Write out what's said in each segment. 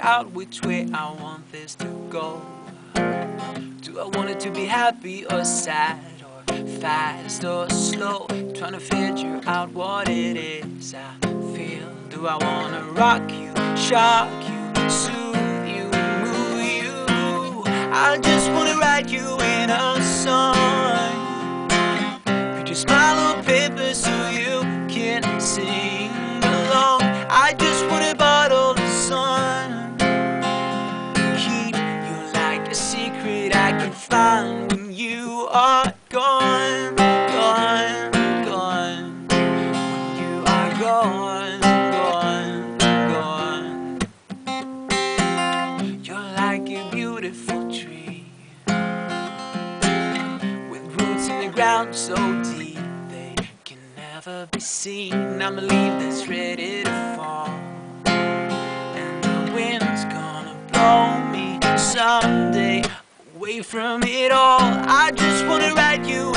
out which way I want this to go. Do I want it to be happy or sad or fast or slow? Trying to figure out what it is I feel. Do I wanna rock you, shock you, soothe you, move you? I just wanna write you I can find when you are gone, gone, gone. When you are gone, gone, gone. You're like a beautiful tree with roots in the ground so deep they can never be seen. I'm a leaf that's ready to fall, and the wind's gonna blow me someday from it all. I just wanna write you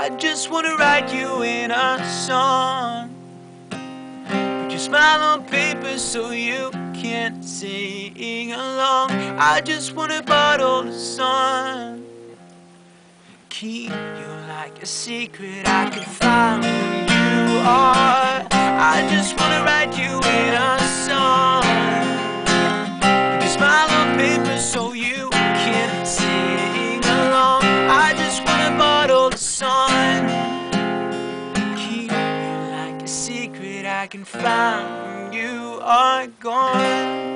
I just wanna write you in a song. Put your smile on paper so you can sing along. I just wanna bottle the sun. Keep you like a secret I can find when you are. I just wanna write you I can find you are gone.